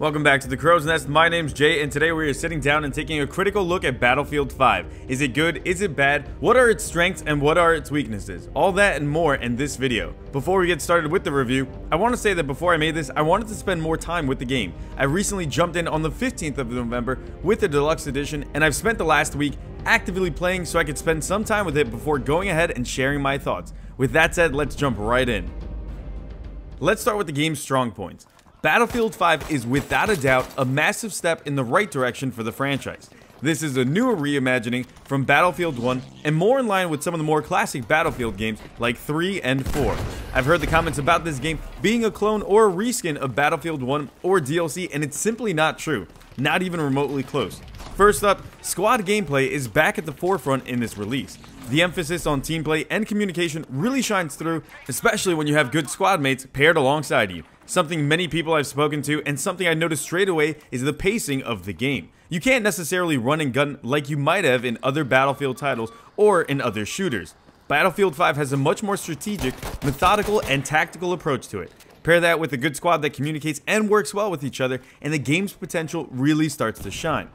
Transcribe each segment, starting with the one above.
Welcome back to the Crow's Nest. My name's Jay, and today we are sitting down and taking a critical look at Battlefield 5. Is it good? Is it bad? What are its strengths and what are its weaknesses? All that and more in this video. Before we get started with the review, I want to say that before I made this, I wanted to spend more time with the game. I recently jumped in on the 15th of November with the Deluxe Edition, and I've spent the last week actively playing so I could spend some time with it before going ahead and sharing my thoughts. With that said, let's jump right in. Let's start with the game's strong points. Battlefield 5 is without a doubt a massive step in the right direction for the franchise. This is a newer reimagining from Battlefield 1 and more in line with some of the more classic Battlefield games like 3 and 4. I've heard the comments about this game being a clone or a reskin of Battlefield 1 or DLC and it's simply not true, not even remotely close. First up, squad gameplay is back at the forefront in this release. The emphasis on team play and communication really shines through, especially when you have good squad mates paired alongside you. Something many people I've spoken to and something I noticed straight away is the pacing of the game. You can't necessarily run and gun like you might have in other Battlefield titles or in other shooters. Battlefield 5 has a much more strategic, methodical, and tactical approach to it. Pair that with a good squad that communicates and works well with each other, and the game's potential really starts to shine.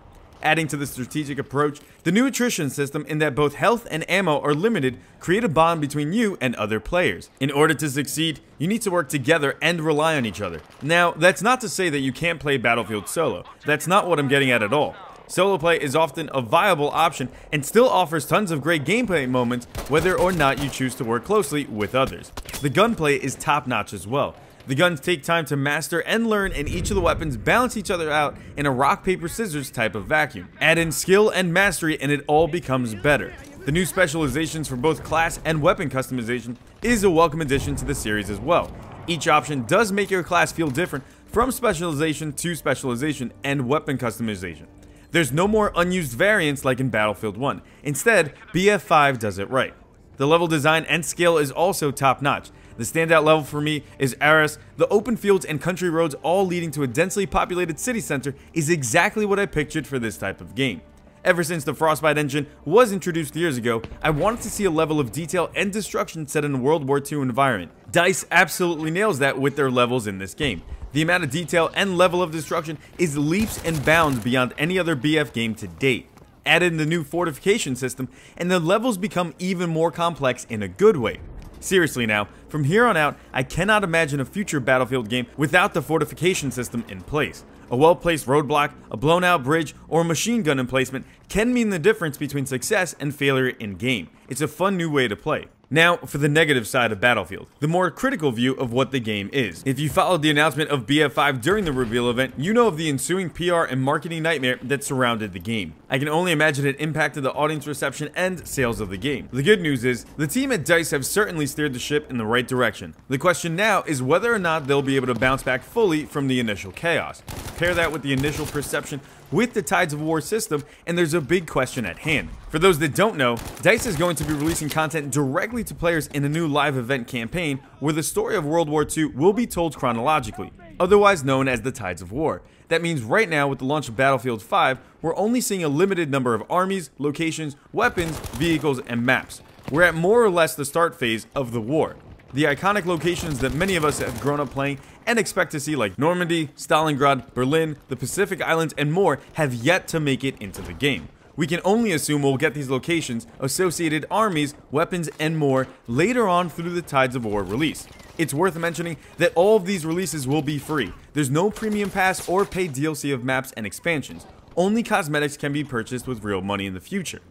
Adding to the strategic approach, the new attrition system in that both health and ammo are limited create a bond between you and other players. In order to succeed, you need to work together and rely on each other. Now, that's not to say that you can't play Battlefield solo. That's not what I'm getting at at all. Solo play is often a viable option and still offers tons of great gameplay moments whether or not you choose to work closely with others. The gunplay is top notch as well. The guns take time to master and learn, and each of the weapons balance each other out in a rock, paper, scissors type of vacuum. Add in skill and mastery, and it all becomes better. The new specializations for both class and weapon customization is a welcome addition to the series as well. Each option does make your class feel different from specialization to specialization and weapon customization. There's no more unused variants like in Battlefield 1. Instead, BF5 does it right. The level design and scale is also top notch. The standout level for me is Arras. The open fields and country roads all leading to a densely populated city center is exactly what I pictured for this type of game. Ever since the Frostbite engine was introduced years ago, I wanted to see a level of detail and destruction set in a World War II environment. DICE absolutely nails that with their levels in this game. The amount of detail and level of destruction is leaps and bounds beyond any other BF game to date. Add in the new fortification system, and the levels become even more complex in a good way. Seriously now, from here on out, I cannot imagine a future Battlefield game without the fortification system in place. A well-placed roadblock, a blown-out bridge, or a machine gun emplacement can mean the difference between success and failure in game. It's a fun new way to play. Now, for the negative side of Battlefield, the more critical view of what the game is. If you followed the announcement of BF5 during the reveal event, you know of the ensuing PR and marketing nightmare that surrounded the game. I can only imagine it impacted the audience reception and sales of the game. The good news is, the team at DICE have certainly steered the ship in the right direction. The question now is whether or not they'll be able to bounce back fully from the initial chaos. Pair that with the initial perception with the Tides of War system, and there's a big question at hand. For those that don't know, DICE is going to be releasing content directly to players in a new live event campaign where the story of World War II will be told chronologically, otherwise known as the Tides of War. That means right now, with the launch of Battlefield 5, we're only seeing a limited number of armies, locations, weapons, vehicles, and maps. We're at more or less the start phase of the war. The iconic locations that many of us have grown up playing and expect to see like Normandy, Stalingrad, Berlin, the Pacific Islands, and more have yet to make it into the game. We can only assume we'll get these locations, associated armies, weapons, and more later on through the Tides of War release. It's worth mentioning that all of these releases will be free. There's no premium pass or paid DLC of maps and expansions. Only cosmetics can be purchased with real money in the future.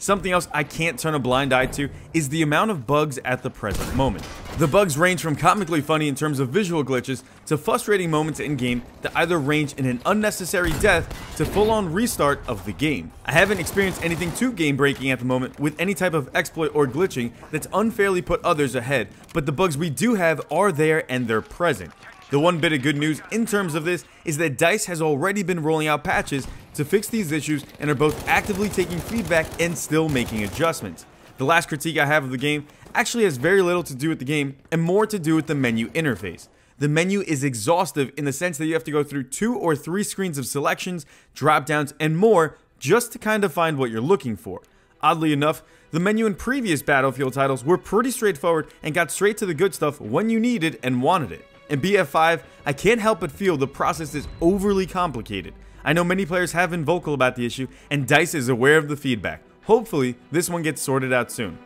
Something else I can't turn a blind eye to is the amount of bugs at the present moment. The bugs range from comically funny in terms of visual glitches to frustrating moments in game that either range in an unnecessary death to full on restart of the game. I haven't experienced anything too game breaking at the moment with any type of exploit or glitching that's unfairly put others ahead, but the bugs we do have are there and they're present. The one bit of good news in terms of this is that DICE has already been rolling out patches to fix these issues and are both actively taking feedback and still making adjustments. The last critique I have of the game actually has very little to do with the game and more to do with the menu interface. The menu is exhaustive in the sense that you have to go through two or three screens of selections, drop downs, and more just to kind of find what you're looking for. Oddly enough, the menu in previous Battlefield titles were pretty straightforward and got straight to the good stuff when you needed and wanted it. In BF5, I can't help but feel the process is overly complicated. I know many players have been vocal about the issue, and DICE is aware of the feedback. Hopefully, this one gets sorted out soon.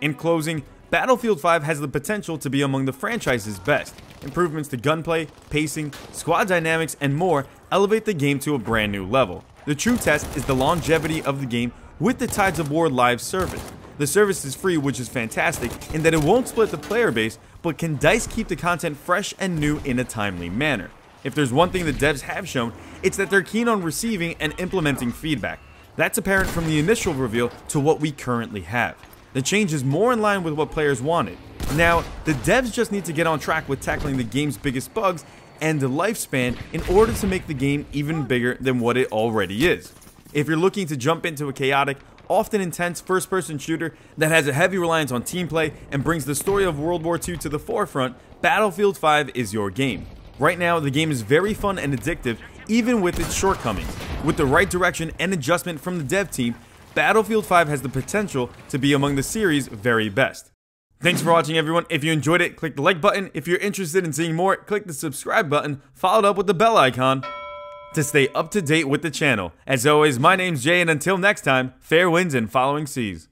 In closing, Battlefield 5 has the potential to be among the franchise's best. Improvements to gunplay, pacing, squad dynamics, and more elevate the game to a brand new level. The true test is the longevity of the game with the Tides of War live service. The service is free, which is fantastic in that it won't split the player base, but can DICE keep the content fresh and new in a timely manner. If there's one thing the devs have shown, it's that they're keen on receiving and implementing feedback. That's apparent from the initial reveal to what we currently have. The change is more in line with what players wanted. Now, the devs just need to get on track with tackling the game's biggest bugs and the lifespan in order to make the game even bigger than what it already is. If you're looking to jump into a chaotic, often intense first person shooter that has a heavy reliance on team play and brings the story of World War II to the forefront, Battlefield 5 is your game. Right now, the game is very fun and addictive, even with its shortcomings. With the right direction and adjustment from the dev team, Battlefield 5 has the potential to be among the series' very best. Thanks for watching everyone. If you enjoyed it, click the like button. If you're interested in seeing more, click the subscribe button, followed up with the bell icon to stay up to date with the channel. As always, my name's Jay and until next time, fair winds and following seas.